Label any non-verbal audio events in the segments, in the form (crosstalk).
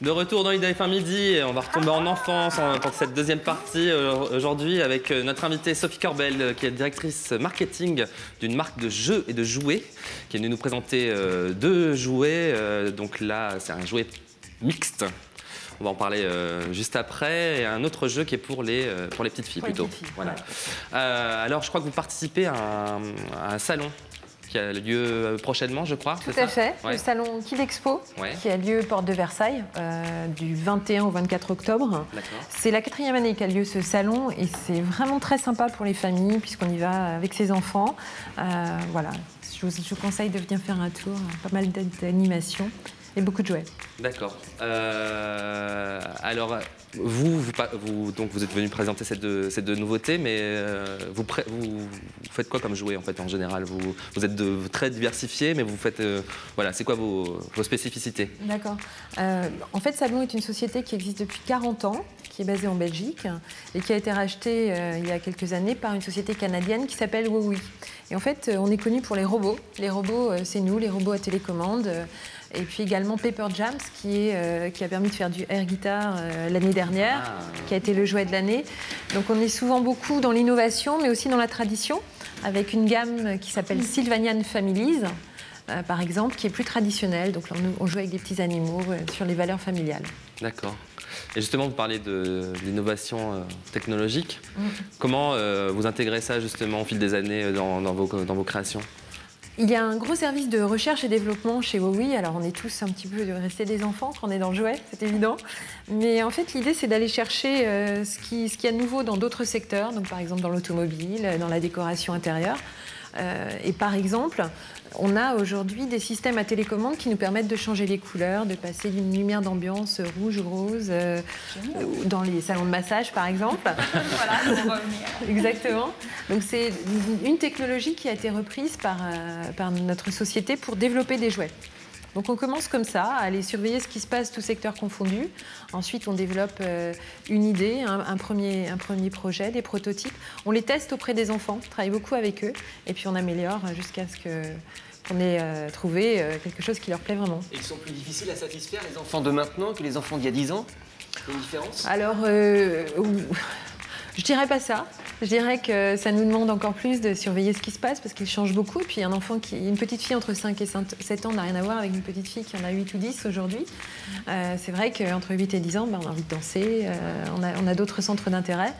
De retour dans IDF1 midi, on va retomber en enfance en, pour cette deuxième partie euh, aujourd'hui avec euh, notre invitée Sophie Corbel, euh, qui est directrice marketing d'une marque de jeux et de jouets, qui est venue nous présenter deux jouets. Donc là, c'est un jouet mixte. On va en parler euh, juste après. Et un autre jeu qui est pour les, euh, pour les petites filles Pour les plutôt. petites filles, Voilà. Euh, alors, je crois que vous participez à un, à un salon qui a lieu prochainement, je crois. Tout à ça fait, Ouais. le salon Kid Expo, Ouais. qui a lieu porte de Versailles euh, du 21 au 24 octobre. C'est la quatrième année qu'a lieu ce salon et c'est vraiment très sympa pour les familles puisqu'on y va avec ses enfants. Euh, voilà, je vous, je vous conseille de venir faire un tour, pas mal d'animations et beaucoup de jouets. D'accord. Euh, alors, vous, vous, donc vous êtes venu présenter ces deux, ces deux nouveautés, mais euh, vous, faites quoi comme jouet en fait en général? Vous, vous êtes de, très diversifié, mais vous faites euh, voilà, c'est quoi vos, vos spécificités? D'accord. En fait, Salon est une société qui existe depuis 40 ans, qui est basée en Belgique et qui a été rachetée il y a quelques années par une société canadienne qui s'appelle Wowi. Et en fait, euh, on est connu pour les robots. Les robots, euh, c'est nous, les robots à télécommande. euh, et puis également Paper Jams, qui, est, euh, qui a permis de faire du air guitar euh, l'année dernière, Ah. qui a été le jouet de l'année. Donc on est souvent beaucoup dans l'innovation, mais aussi dans la tradition, avec une gamme qui s'appelle Sylvanian Families, euh, par exemple, qui est plus traditionnelle. Donc là, on, on joue avec des petits animaux euh, sur les valeurs familiales. D'accord. Et justement, vous parlez de l'innovation euh, technologique. Mm. Comment vous intégrez ça justement au fil des années dans, dans vos, dans vos créations? Il y a un gros service de recherche et développement chez Wowi. Alors, on est tous un petit peu restés des enfants quand on est dans le jouet, c'est évident. Mais en fait, l'idée, c'est d'aller chercher ce qui- ce qu'il y a de nouveau dans d'autres secteurs, donc par exemple dans l'automobile, dans la décoration intérieure. Euh, et par exemple, on a aujourd'hui des systèmes à télécommande qui nous permettent de changer les couleurs, de passer d'une lumière d'ambiance rouge ou rose euh, dans les salons de massage, par exemple. (laughs) Voilà. Exactement. Donc c'est une technologie qui a été reprise par, euh, par notre société pour développer des jouets. Donc on commence comme ça, à aller surveiller ce qui se passe, tout secteur confondu. Ensuite, on développe euh, une idée, un, un premier, un premier projet, des prototypes. On les teste auprès des enfants, on travaille beaucoup avec eux, et puis on améliore jusqu'à ce que qu'on ait euh, trouvé euh, quelque chose qui leur plaît vraiment. Et ils sont plus difficiles à satisfaire, les enfants de maintenant, que les enfants d'il y a 10 ans? Une différence? Alors, euh, je dirais pas ça. Je dirais que ça nous demande encore plus de surveiller ce qui se passe parce qu'il change beaucoup. Puis, un enfant une petite fille entre 5 et 7 ans n'a rien à voir avec une petite fille qui en a 8 ou 10 aujourd'hui. Euh, c'est vrai qu'entre 8 et 10 ans, ben, on a envie de danser, euh, on a, d'autres centres d'intérêt.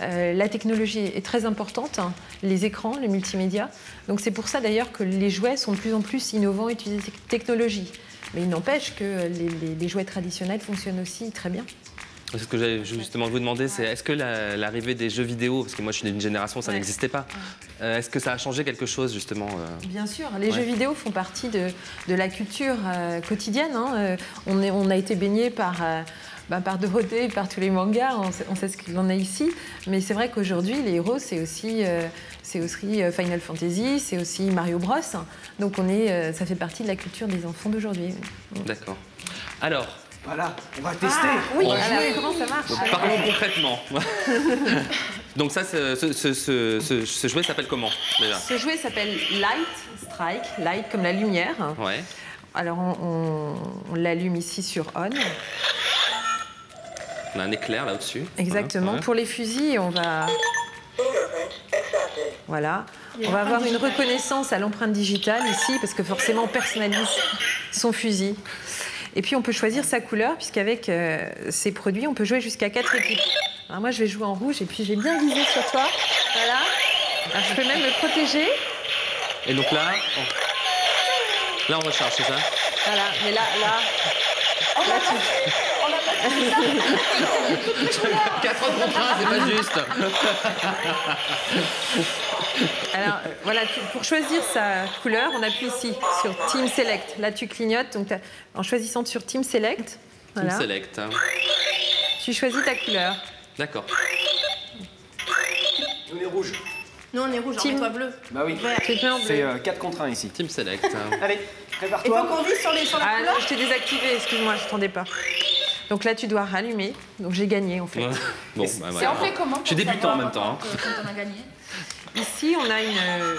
Euh, la technologie est très importante, hein, les écrans, le multimédia. Donc c'est pour ça d'ailleurs que les jouets sont de plus en plus innovants et utilisent des technologies. Mais il n'empêche que les, les- les jouets traditionnels fonctionnent aussi très bien. C'est ce que j'allais justement vous demander, c'est est-ce que la- l'arrivée des jeux vidéo, parce que moi je suis d'une génération où ça Ouais. n'existait pas, euh, est-ce que ça a changé quelque chose justement euh Bien sûr, les Ouais. jeux vidéo font partie de, de la culture euh, quotidienne. hein. On, est, on a été baigné par, bah, par Dorothée, par tous les mangas, on sait, on sait ce qu'il en est ici. Mais c'est vrai qu'aujourd'hui, les héros, c'est aussi, euh, c'est aussi Final Fantasy, c'est aussi Mario Bros. Donc on est, euh, ça fait partie de la culture des enfants d'aujourd'hui. D'accord. Alors, Voilà, on va tester Oui, On va alors, jouer. comment ça marche donc, parlons concrètement. (laughs) donc ça, ce, ce- ce- ce- ce- ce jouet s'appelle comment déjà? Ce jouet s'appelle Light Strike, light comme la lumière. Ouais. Alors on, on- on l'allume ici sur on. On a un éclair là au-dessus. Exactement. Ouais. Pour les fusils, on va. Voilà. On va avoir une reconnaissance à l'empreinte digitale ici, parce que forcément, on personnalise son fusil. Et puis, on peut choisir sa couleur, puisqu'avec euh, ces produits, on peut jouer jusqu'à quatre équipes. Alors, moi, je vais jouer en rouge, et puis je vais bien viser sur toi. Voilà. Alors, je peux même me protéger. Et donc là, on... là on recharge, c'est ça? Voilà. Mais là, là. Là, tu- 4 contre 1, c'est pas juste. Alors euh, voilà, pour choisir sa couleur, on appuie ici sur Team Select. Là, tu clignotes. Donc, en choisissant sur Team Select, voilà, Team Select. tu choisis ta couleur. D'accord. On est rouge. Nous, on est rouge, Team- toi bleu. Bah oui, c'est 4 contre 1 ici. Team Select. Allez, Il faut prépare-toi. qu'on vise sur, les, sur la Ah non, je t'ai désactivé, excuse-moi, je t'entendais pas. Donc là, tu dois rallumer. Donc j'ai gagné en fait. Ouais. Bon, bah, on fait comment Je suis pour débutant en même temps. hein. Quand, quand on a gagné (laughs) Ici, on a une, euh,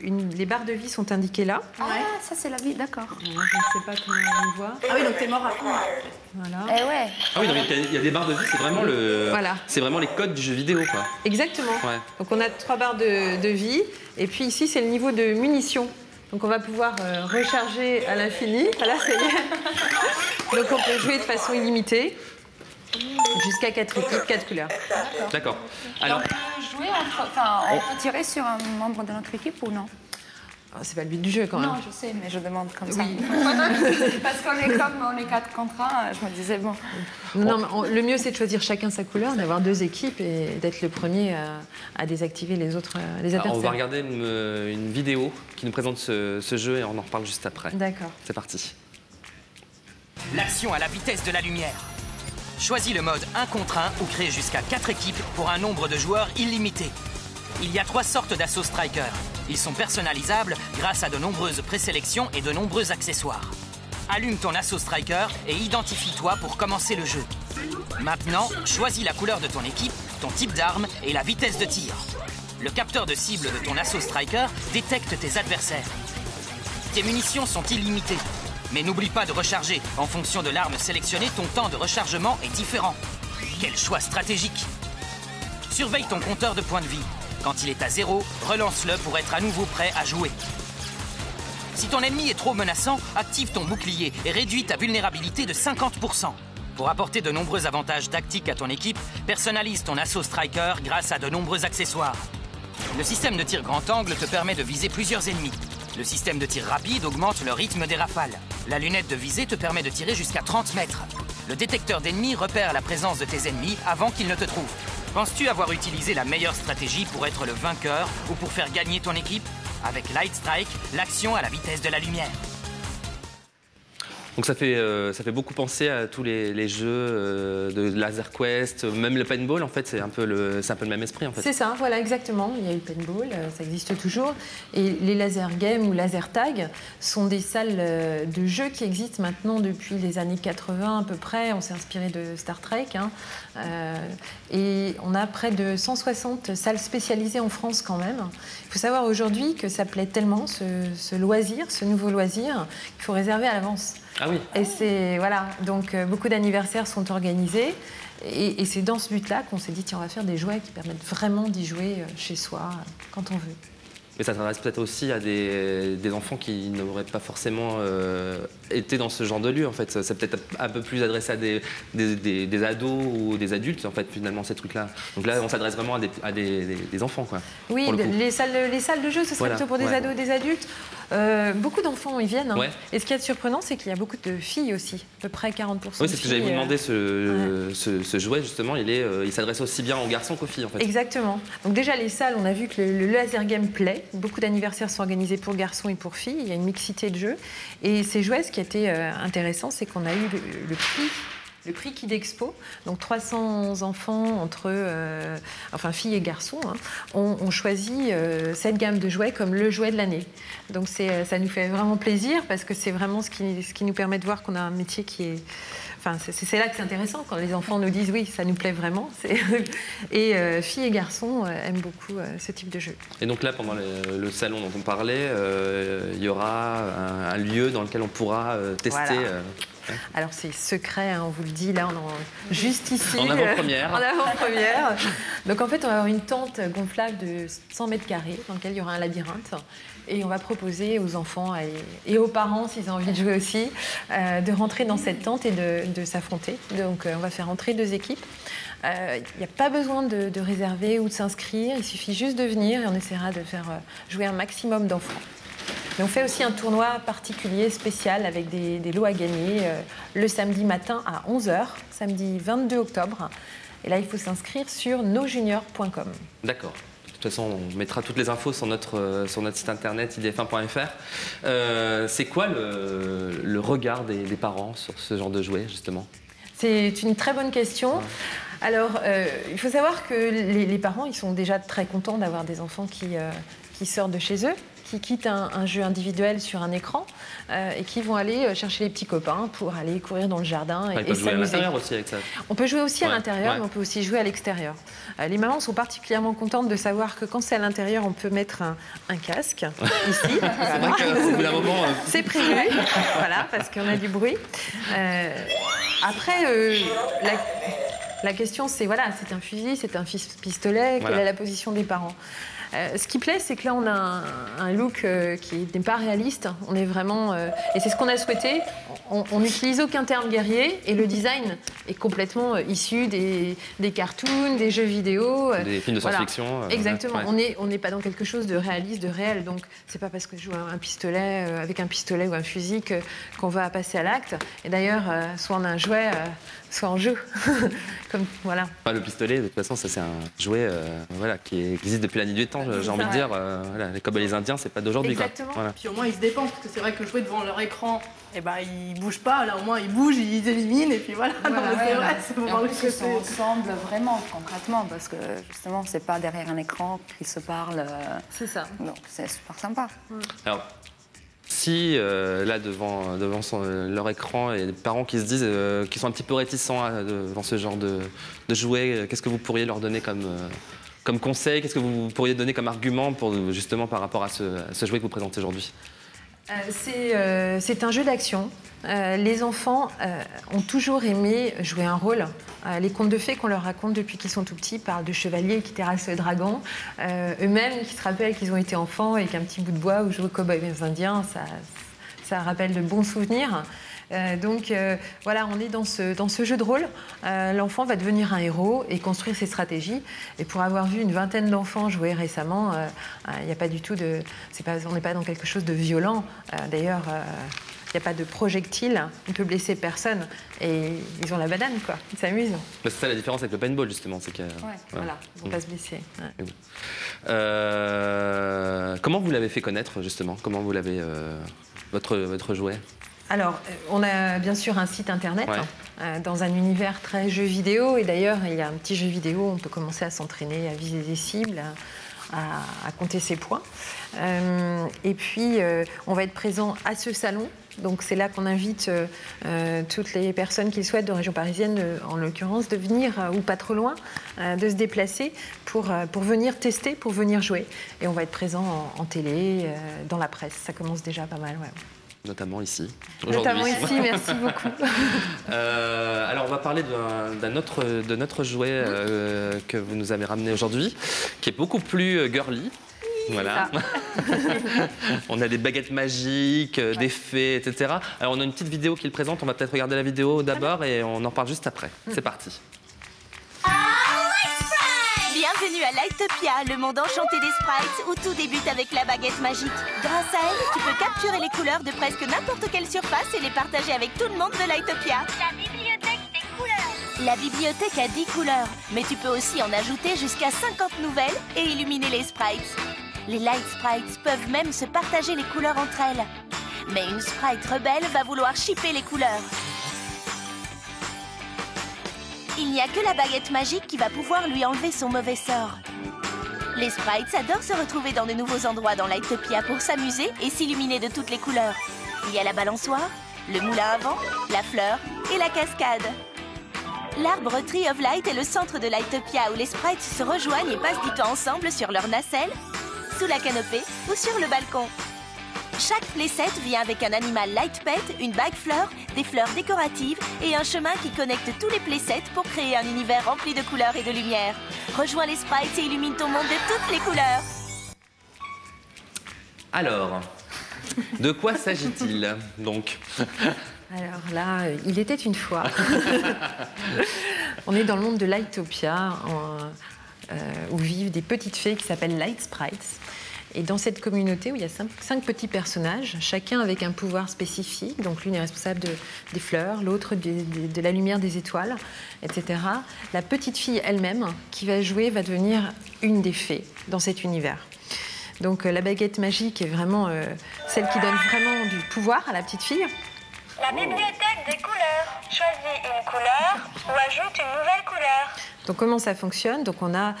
une- les barres de vie sont indiquées là. Ah, ça c'est la vie, d'accord. Je ne sais pas comment on voit. Ah oui, donc t'es mort à quoi Voilà. Eh ouais. Ah oui, il y a des barres de vie, c'est vraiment le. Voilà. C'est vraiment les codes du jeu vidéo, quoi. Exactement. Ouais. Donc on a trois barres de, de vie. Et puis ici, c'est le niveau de munitions. Donc on va pouvoir euh, recharger à l'infini. Voilà, ça y est. (laughs) Donc on peut jouer de façon illimitée. Jusqu'à 4 équipes, 4 couleurs. D'accord. Alors, on peut jouer entre. Enfin, on peut tirer sur un membre de notre équipe ou non? Ah, c'est pas le but du jeu quand même. Non, je sais, mais je demande comme ça. Oui. (laughs) Parce qu'on est comme on est 4 contre 1, je me disais, bon. Non, mais on- le mieux c'est de choisir chacun sa couleur, d'avoir deux équipes et d'être le premier à, à désactiver les autres euh, les alors, on va adversaires. regarder une, une vidéo qui nous présente ce, ce jeu et on en reparle juste après. D'accord. C'est parti. L'action à la vitesse de la lumière. Choisis le mode 1 contre 1 ou crée jusqu'à 4 équipes pour un nombre de joueurs illimité. Il y a trois sortes d'assaut strikers. Ils sont personnalisables grâce à de nombreuses présélections et de nombreux accessoires. Allume ton assaut striker et identifie-toi pour commencer le jeu. Maintenant, choisis la couleur de ton équipe, ton type d'arme et la vitesse de tir. Le capteur de cible de ton assaut striker détecte tes adversaires. Tes munitions sont illimitées. Mais n'oublie pas de recharger. En fonction de l'arme sélectionnée, ton temps de rechargement est différent. Quel choix stratégique Surveille ton compteur de points de vie. Quand il est à zéro, relance-le pour être à nouveau prêt à jouer. Si ton ennemi est trop menaçant, active ton bouclier et réduis ta vulnérabilité de 50%. Pour apporter de nombreux avantages tactiques à ton équipe, personnalise ton assaut striker grâce à de nombreux accessoires. Le système de tir grand angle te permet de viser plusieurs ennemis. Le système de tir rapide augmente le rythme des rafales. La lunette de visée te permet de tirer jusqu'à 30 mètres. Le détecteur d'ennemis repère la présence de tes ennemis avant qu'ils ne te trouvent. Penses-tu avoir utilisé la meilleure stratégie pour être le vainqueur ou pour faire gagner ton équipe? Avec Light Strike, l'action à la vitesse de la lumière. Donc ça fait, euh, ça fait beaucoup penser à tous les, jeux euh, de Laser Quest, même le paintball en fait, c'est un, peu le- un peu le même esprit en fait. C'est ça, voilà, exactement. Il y a eu le paintball, euh, ça existe toujours. Et les laser games ou laser tag sont des salles de jeux qui existent maintenant depuis les années 80 à peu près. On s'est inspiré de Star Trek. hein. Et on a près de 160 salles spécialisées en France quand même. Il faut savoir aujourd'hui que ça plaît tellement, ce loisir, ce nouveau loisir, qu'il faut réserver à l'avance. Ah oui, Et c'est voilà, donc euh, beaucoup d'anniversaires sont organisés. Et, et c'est dans ce but-là qu'on s'est dit tiens, on va faire des jouets qui permettent vraiment d'y jouer euh, chez soi euh, quand on veut. mais ça s'adresse peut-être aussi à des, des enfants qui n'auraient pas forcément euh, été dans ce genre de lieu en fait. C'est peut-être un peu plus adressé à des, des, des- des ados ou des adultes en fait finalement ces trucs-là. Donc là on s'adresse vraiment à des, à des- enfants quoi. Oui, le les salles, les salles de jeu, ce serait Voilà, plutôt pour des ouais. ados, des adultes. Euh, beaucoup d'enfants y viennent. hein. Ouais. Et ce qui est surprenant, c'est qu'il y a beaucoup de filles aussi, à peu près 40%. Oui, c'est ce que j'allais vous euh, demander. Ce, ce, ce jouet, justement, il, est, euh, il s'adresse aussi bien aux garçons qu'aux filles, en fait. Exactement. Donc déjà les salles, on a vu que le, le laser game plaît. Beaucoup d'anniversaires sont organisés pour garçons et pour filles. Il y a une mixité de jeux. Et ces jouets, ce qui a été euh, intéressant, c'est qu'on a eu le prix. Le prix Kid Expo, donc 300 enfants entre, euh, enfin filles et garçons, hein, ont, ont choisi euh, cette gamme de jouets comme le jouet de l'année. Donc euh, ça nous fait vraiment plaisir parce que c'est vraiment ce qui, ce qui nous permet de voir qu'on a un métier qui est, Enfin, c'est là que c'est intéressant quand les enfants nous disent oui, ça nous plaît vraiment. (laughs) Et euh, filles et garçons euh, aiment beaucoup euh, ce type de jeu. Et donc là, pendant le, le salon dont on parlait, euh, il y aura un, un lieu dans lequel on pourra euh, tester. Voilà. Alors c'est secret, hein, on vous le dit là, on en- juste ici. En avant-première. euh, en avant-première. Donc en fait, on va avoir une tente gonflable de 100 mètres carrés dans laquelle il y aura un labyrinthe. Et on va proposer aux enfants et, aux parents, s'ils ont envie de jouer aussi, euh, de rentrer dans cette tente et de, de s'affronter. Donc euh, on va faire entrer deux équipes. Euh, Il n'y a pas besoin de, de réserver ou de s'inscrire, il suffit juste de venir et on essaiera de faire jouer un maximum d'enfants. Mais on fait aussi un tournoi particulier, spécial, avec des, des lots à gagner euh, le samedi matin à 11h, samedi 22 octobre. Et là, il faut s'inscrire sur nosjuniors.com. D'accord. De toute façon, on mettra toutes les infos sur notre, euh, sur notre site internet idf1.fr. Euh, c'est quoi le, le regard des, des parents sur ce genre de jouet, justement? C'est une très bonne question. Alors, euh, il faut savoir que les, les parents, ils sont déjà très contents d'avoir des enfants qui, qui sortent de chez eux, qui quittent un, un jeu individuel sur un écran euh, et qui vont aller euh, chercher les petits copains pour aller courir dans le jardin et, et jouer à s'amuser. l'intérieur aussi avec ça. On peut jouer aussi à l'intérieur, ouais. mais on peut aussi jouer à l'extérieur. Euh, les mamans sont particulièrement contentes de savoir que quand c'est à l'intérieur, on peut mettre un, un casque (laughs) ici. C'est prévu, voilà, parce qu'on a du bruit. Euh, après, la, la question, c'est voilà, c'est un fusil, c'est un pistolet, Voilà. quelle est la position des parents? Euh, ce qui plaît, c'est que là, on a un, un look euh, qui n'est pas réaliste. On est vraiment, euh, et c'est ce qu'on a souhaité. On n'utilise aucun terme guerrier et le design est complètement issu des, des cartoons, des jeux vidéo. des films de science-fiction. Exactement. ouais. On n'est on pas dans quelque chose de réaliste, de réel. Donc, c'est pas parce que je joue un, pistolet avec un pistolet ou un fusil qu'on va passer à l'acte. Et d'ailleurs, soit on a un jouet, soit en jeu. (laughs) Comme voilà. Enfin, le pistolet, de toute façon, ça c'est un jouet euh, voilà, qui existe depuis la nuit du temps, j'ai envie de dire. euh, voilà, les et les Indiens, c'est pas d'aujourd'hui. quoi. Exactement. Voilà. Puis au moins ils se dépensent, parce que c'est vrai que jouer devant leur écran, eh ben, ils bougent pas, là au moins ils bougent, ils éliminent, et puis voilà. (laughs) Non, mais c'est vrai, c'est vraiment en le ils vraiment concrètement parce que justement, c'est pas derrière un écran qu'ils se parlent. euh, C'est ça. Donc c'est super sympa. Alors, si euh, là devant, euh, leur écran et des parents qui se disent, euh, qui sont un petit peu réticents à- devant ce genre de, jouets, qu'est-ce que vous pourriez leur donner comme, conseil? Qu'est-ce que vous pourriez donner comme argument justement par rapport à ce, jouet que vous présentez aujourd'hui? C'est euh, c'est un jeu d'action. Euh, les enfants euh, ont toujours aimé jouer un rôle. Euh, les contes de fées qu'on leur raconte depuis qu'ils sont tout petits parlent de chevaliers qui terrassent le dragon. Euh, Eux-mêmes qui se rappellent qu'ils ont été enfants et qu'un petit bout de bois où jouer au cowboy indiens, ça, ça rappelle de bons souvenirs. Euh, donc euh, voilà, on est dans ce, dans ce jeu de rôle. Euh, L'enfant va devenir un héros et construire ses stratégies. Et pour avoir vu une vingtaine d'enfants jouer récemment, il n'y a pas du tout de. c'est Pas, on n'est pas dans quelque chose de violent. D'ailleurs, il n'y a pas de projectile. On peut blesser personne. Et ils ont la banane, quoi. Ils s'amusent. C'est ça la différence avec le paintball justement. c'est que, Voilà, ils ne vont pas se blesser. Ouais. Euh, comment vous l'avez fait connaître justement? Comment vous l'avez euh, votre, votre jouet? Alors, euh, on a bien sûr un site internet Ouais. hein, euh, dans un univers très jeu vidéo. Et d'ailleurs, il y a un petit jeu vidéo, on peut commencer à s'entraîner, à viser des cibles, à, à- à compter ses points. Euh, et puis, euh, on va être présent à ce salon. Donc, c'est là qu'on invite euh, toutes les personnes qui le souhaitent de région parisienne, en l'occurrence, de venir, ou pas trop loin, de se déplacer pour, pour venir tester, pour venir jouer. Et on va être présent en, en télé, dans la presse. Ça commence déjà pas mal, ouais. Notamment ici. Notamment aujourd'hui. ici, merci (laughs) beaucoup. Euh, alors on va parler d'un autre, de notre jouet euh, que vous nous avez ramené aujourd'hui, qui est beaucoup plus euh, girly. Voilà. (laughs) on a des baguettes magiques, des fées, etc. Alors on a une petite vidéo qui le présente. On va peut-être regarder la vidéo d'abord et on en parle juste après. C'est parti. Bienvenue à Lightopia, le monde enchanté des sprites où tout débute avec la baguette magique. Grâce à elle, tu peux capturer les couleurs de presque n'importe quelle surface et les partager avec tout le monde de Lightopia. La bibliothèque des couleurs. La bibliothèque a 10 couleurs, mais tu peux aussi en ajouter jusqu'à 50 nouvelles et illuminer les sprites. Les Light Sprites peuvent même se partager les couleurs entre elles. Mais une sprite rebelle va vouloir chipper les couleurs. Il n'y a que la baguette magique qui va pouvoir lui enlever son mauvais sort. Les sprites adorent se retrouver dans de nouveaux endroits dans Lightopia pour s'amuser et s'illuminer de toutes les couleurs. Il y a la balançoire, le moulin à vent, la fleur et la cascade. L'arbre Tree of Light est le centre de Lightopia où les sprites se rejoignent et passent du temps ensemble sur leur nacelle, sous la canopée ou sur le balcon. Chaque playset vient avec un animal light pet, une bague fleur, des fleurs décoratives et un chemin qui connecte tous les playsets pour créer un univers rempli de couleurs et de lumière. Rejoins les sprites et illumine ton monde de toutes les couleurs. Alors, de quoi s'agit-il donc? Alors là, il était une fois. On est dans le monde de Lightopia, en- euh, où vivent des petites fées qui s'appellent Light Sprites. Et dans cette communauté où il y a cinq, cinq petits personnages, chacun avec un pouvoir spécifique, donc l'une est responsable de- des fleurs, l'autre de la lumière des étoiles, etc. La petite fille elle-même, qui va jouer, va devenir une des fées dans cet univers. Donc euh, la baguette magique est vraiment euh, celle qui donne vraiment du pouvoir à la petite fille. La bibliothèque des couleurs. Choisis une couleur ou ajoute une nouvelle couleur. Donc comment ça fonctionne? Donc on a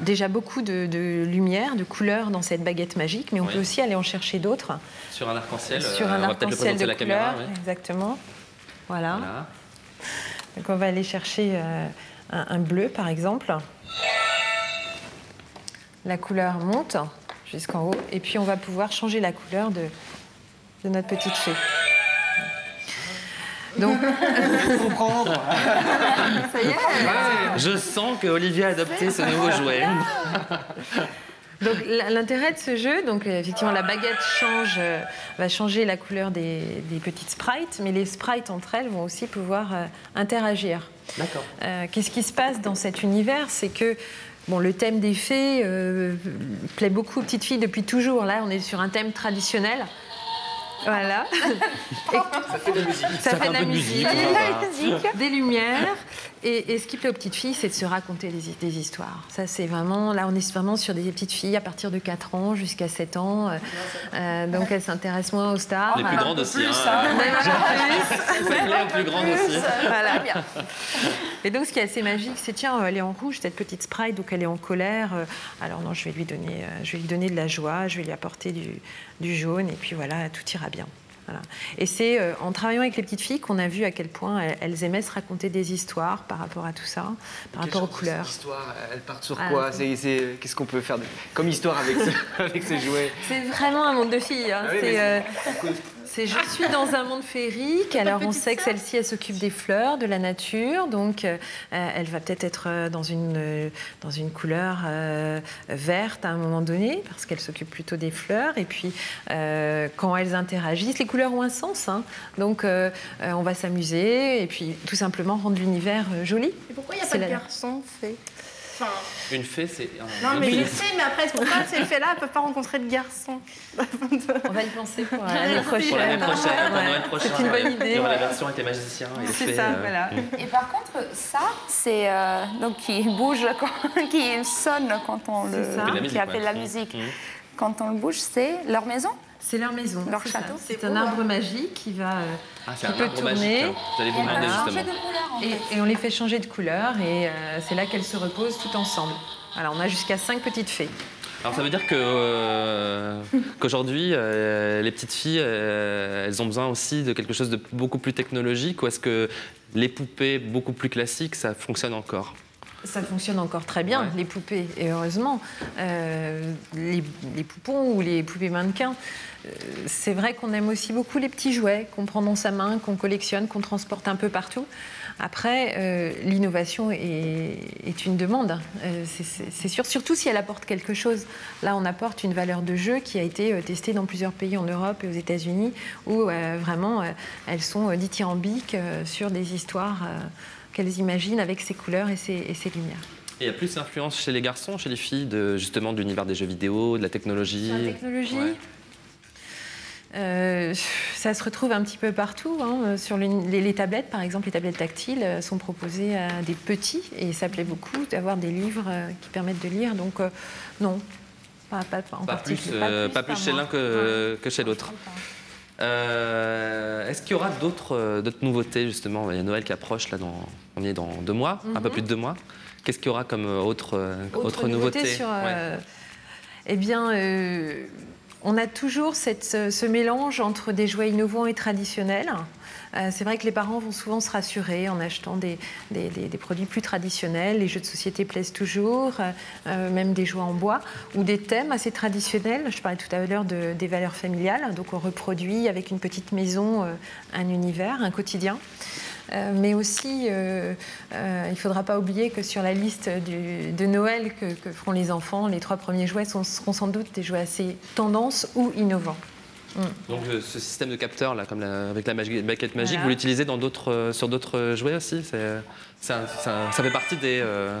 déjà beaucoup de, de lumière, de couleurs dans cette baguette magique, mais on Oui. peut aussi aller en chercher d'autres. Sur un arc-en-ciel. Sur euh, un arc-en-ciel de la caméra. couleurs, oui. exactement. Voilà. Voilà. Donc on va aller chercher euh, un, un bleu par exemple. La couleur monte jusqu'en haut et puis on va pouvoir changer la couleur de, de notre petite fée. Donc, (laughs) ça y est. Je sens que Olivier a adopté ce nouveau jouet. Donc l'intérêt de ce jeu, donc euh, effectivement la baguette change, euh, va changer la couleur des, des petites sprites, mais les sprites entre elles vont aussi pouvoir euh, interagir. D'accord. Euh, Qu'est-ce qui se passe dans cet univers? C'est que bon, le thème des fées euh, plaît beaucoup aux petites filles depuis toujours. Là, on est sur un thème traditionnel. Voilà. Ça fait de la musique. Ça, fait de la musique, des lumières. Et, et ce qui plaît aux petites filles, c'est de se raconter des, hi- des histoires. Ça, c'est vraiment. Là, on est vraiment sur des petites filles à partir de 4 ans jusqu'à 7 ans. Euh, euh, donc, elles s'intéressent moins aux stars. Les plus Voilà. grandes aussi. plus, hein. Plus. (laughs) Plus grandes aussi. Voilà. (laughs) Et donc, ce qui est assez magique, c'est tiens, elle est en rouge, cette petite sprite, donc elle est en colère. Euh, Alors non, je vais lui donner, je vais lui donner de la joie, je vais lui apporter du, du jaune, et puis voilà, tout ira bien. Voilà. Et c'est euh, en travaillant avec les petites filles qu'on a vu à quel point elles, elles aimaient se raconter des histoires par rapport à tout ça, par rapport aux couleurs. Histoire, elles partent sur Ah, quoi c'est- Qu'est-ce qu'on peut faire de- comme histoire avec ce, (laughs) avec ce jouet C'est vraiment un monde de filles. hein. Ah oui, C'est, je suis dans un monde féerique. (laughs) Alors on sait que celle-ci elle s'occupe des fleurs, de la nature, donc euh, elle va peut-être être euh, dans une euh, dans une couleur euh, verte à un moment donné parce qu'elle s'occupe plutôt des fleurs. Et puis quand elles interagissent, les couleurs ont un sens. hein. Donc on va s'amuser et puis tout simplement rendre l'univers joli. Et pourquoi il n'y a pas de la- garçon fait Enfin, Une fée, c'est. un- non, mais je sais, mais après, pourquoi ces fées-là ne peuvent pas rencontrer de garçons (laughs) On va y penser pour l'année prochaine. Pour l'année prochaine. C'est une bonne idée. Il y aura la version avec les magiciens et les C'est fées, ça, euh, voilà. Et par contre, ça, c'est euh, donc qui bouge, quand- (laughs) qui sonne quand on le, qui appelle ouais. la musique. Mmh. Quand on le bouge, c'est leur maison. C'est leur maison. Leur c'est ça. château, C'est un arbre magique qui va. Ah, c'est Qui un peut tourner. magique. hein. Vous allez vous Et demander voilà. justement. Changer de couleur, en Et, fait. et on les fait changer de couleur et euh, c'est là qu'elles se reposent toutes ensemble. Alors on a jusqu'à cinq petites fées. Alors ça veut dire que euh, qu'aujourd'hui, euh, les petites filles, elles ont besoin aussi de quelque chose de beaucoup plus technologique ou est-ce que les poupées beaucoup plus classiques, ça fonctionne encore? Ça fonctionne encore très bien, Ouais. les poupées, et heureusement. Euh, les, les poupons ou les poupées mannequins, euh, c'est vrai qu'on aime aussi beaucoup les petits jouets qu'on prend dans sa main, qu'on collectionne, qu'on transporte un peu partout. Après, euh, l'innovation est, est une demande, euh, c'est- sûr, surtout si elle apporte quelque chose. Là, on apporte une valeur de jeu qui a été testée dans plusieurs pays en Europe et aux États-Unis, où vraiment elles sont dithyrambiques sur des histoires qu'elles imaginent avec ces couleurs et ces, et lumières. Et il y a plus d'influence chez les garçons, chez les filles, de, justement de l'univers des jeux vidéo, de la technologie? La technologie? Ouais. Euh, ça se retrouve un petit peu partout. hein. Sur les, les- les tablettes, par exemple, les tablettes tactiles euh, sont proposées à des petits et ça plaît beaucoup d'avoir des livres euh, qui permettent de lire. Donc, euh, non, pas, en Pas plus, pas plus chez l'un que, que chez l'autre. Euh, Est-ce qu'il y aura d'autres euh, nouveautés justement? Il y a Noël qui approche là, dans, on y est dans deux mois, un peu Mhm. plus de deux mois. Qu'est-ce qu'il y aura comme euh, autre, Autre, autre nouveauté nouveauté sur, Ouais. Eh bien, euh, on a toujours cette- ce mélange entre des jouets innovants et traditionnels. Euh, c'est vrai que les parents vont souvent se rassurer en achetant des, produits plus traditionnels. Les jeux de société plaisent toujours, euh, euh, même des jouets en bois ou des thèmes assez traditionnels. Je parlais tout à l'heure de- des valeurs familiales. Donc, on reproduit avec une petite maison un univers, un quotidien. Mais aussi, il ne faudra pas oublier que sur la liste de Noël que, que feront les enfants, les trois premiers jouets sont- seront sans doute des jouets assez tendance ou innovants. Donc euh, ce système de capteur là, comme la- avec la baguette magique, Voilà. vous l'utilisez dans d'autres, euh, sur d'autres euh, jouets aussi? C'est- ça, ça- ça fait partie des. euh,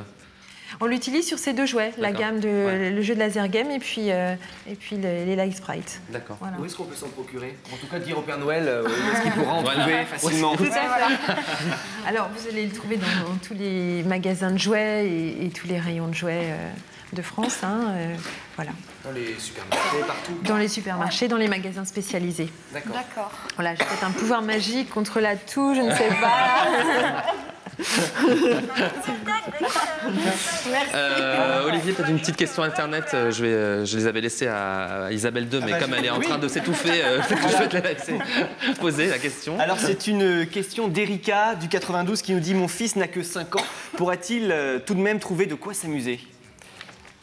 On l'utilise sur ces deux jouets, la gamme de Ouais. le jeu de laser game et puis, euh, et puis les, les light sprites. D'accord. Voilà. Où est-ce qu'on peut s'en procurer? En tout cas, dire au Père Noël, euh, où est-ce qu'il pourra en Voilà. trouver facilement Tout à fait. (laughs) Alors, vous allez le trouver dans, dans tous les magasins de jouets et, et tous les rayons de jouets euh, de France. hein, euh, voilà. Dans les supermarchés, partout. Dans les supermarchés, dans les magasins spécialisés. D'accord. D'accord. Voilà, j'ai peut-être un pouvoir magique contre la toux, je ne sais pas. (laughs) Euh, Olivier, peut-être une petite question internet. Euh, Je, vais, euh, je les avais laissées à, Isabelle II, mais bah, comme elle est en oui. train de s'étouffer, euh, (laughs) je vais te la laisser poser la question. Alors c'est une question d'Erika du 92 qui nous dit Mon fils n'a que 5 ans, pourra-t-il euh, tout de même trouver de quoi s'amuser?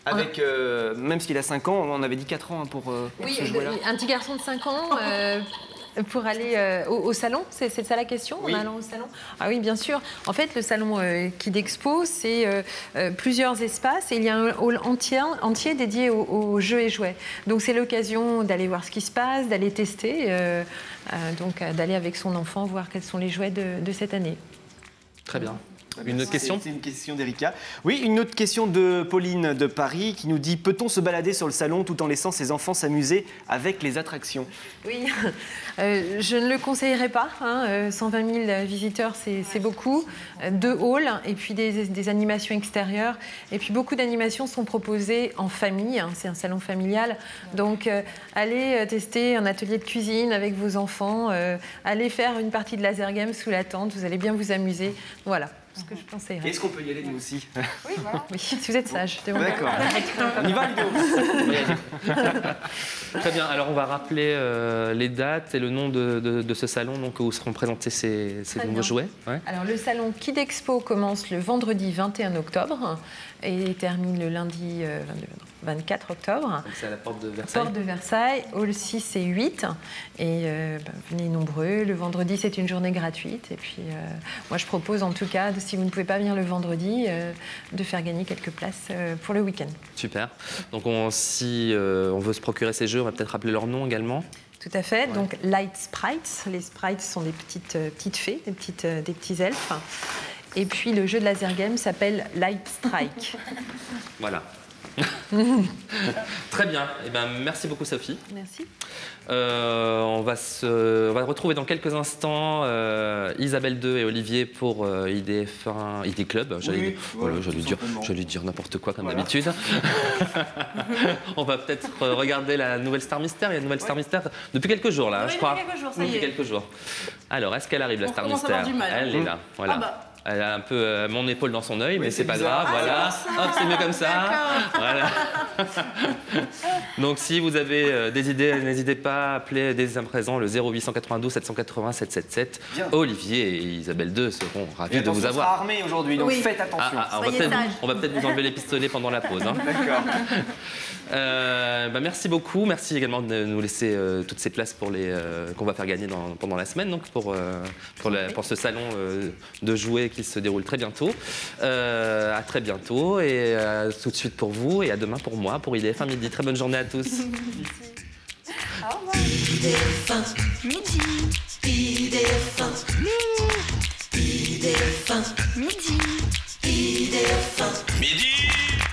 Avec, euh, même s'il a 5 ans, on avait dit 4 ans hein, pour, euh, pour Oui, ce jouet-là. un petit garçon de 5 ans euh, pour aller euh, au, au salon, c'est ça la question Oui. En allant au salon? Ah oui, bien sûr. En fait, le salon euh, Kid Expo, c'est euh, euh, plusieurs espaces et il y a un hall entier, entier dédié aux, aux jeux et jouets. Donc c'est l'occasion d'aller voir ce qui se passe, d'aller tester, donc d'aller avec son enfant voir quels sont les jouets de, de cette année. Très bien. Une autre question C'est une question d'Erika. Oui, une autre question de Pauline de Paris qui nous dit Peut-on se balader sur le salon tout en laissant ses enfants s'amuser avec les attractions? Oui, (laughs) Euh, je ne le conseillerais pas. hein. Euh, 120 000 visiteurs, c'est beaucoup. Euh, Deux halls et puis des, des animations extérieures. Et puis beaucoup d'animations sont proposées en famille. hein. C'est un salon familial. Donc euh, allez euh, tester un atelier de cuisine avec vos enfants. euh, allez faire une partie de laser game sous la tente. Vous allez bien vous amuser. Voilà ce que je conseillerais. Est-ce qu'on peut y aller nous aussi Oui, (laughs) si vous êtes sage. D'accord. (laughs) On y va, Ludo (laughs) Très bien. Alors, on va rappeler euh, les dates et le nom de, de- de ce salon donc, où seront présentés ces, nouveaux jouets. Ouais. Alors le salon Kid Expo commence le vendredi 21 octobre et termine le lundi euh, 22 24 octobre. Donc, C'est à la porte de Versailles. Porte de Versailles, hall 6 et 8. Et euh, bah, venez nombreux. Le vendredi, c'est une journée gratuite. Et puis, euh, moi, je propose en tout cas, si vous ne pouvez pas venir le vendredi, euh, de faire gagner quelques places euh, pour le week-end. Super. Donc, on- si euh, on veut se procurer ces jeux, on va peut-être rappeler leur nom également. Tout à fait. Donc, Light Sprites. Les sprites sont des petites, euh, petites fées, des, petites, euh, des petits elfes. Et puis, le jeu de laser game s'appelle Light Strike. (laughs) Voilà. (laughs) Très bien. Eh ben, merci beaucoup, Sophie. Merci. Euh, on, va se, on va retrouver dans quelques instants euh, Isabelle II et Olivier pour euh, IDF1, ID Club. J'allais Oui, dire- voilà, dire, dire n'importe quoi comme Voilà. d'habitude. (laughs) on va peut-être euh, regarder la nouvelle Star Mystère. Il y a une nouvelle Star Mystère depuis quelques jours là, Oui, je depuis crois. quelques jours, ça y Depuis est. quelques jours. Alors, est-ce qu'elle arrive la On Star Mystère avoir du mal. Elle est là. Voilà. Ah bah. Elle a un peu euh, mon épaule dans son œil, mais c'est pas grave. voilà. Hop, c'est mieux comme ça. Voilà. Donc si vous avez euh, des idées, n'hésitez pas à appeler dès à présent le 0892 780 777. Bien. Olivier et Isabelle II seront Et ravis de vous on sera avoir. armé aujourd'hui, donc Oui. faites Ah, attention. ah, on, va Soyez peut-être, sages. on va peut-être vous enlever les pistolets pendant la pause. hein. (laughs) D'accord. Euh, bah, merci beaucoup. Merci également de nous laisser euh, toutes ces places pour les euh, qu'on va faire gagner dans- pendant la semaine, donc pour euh, pour, la- pour ce salon euh, de jouets qui se déroule très bientôt. Euh, à très bientôt et euh, tout de suite pour vous et à demain pour moi pour IDF 1 midi. Très bonne journée à tous. (laughs) Midi. IDF1. IDF1. Midi. IDF1. Midi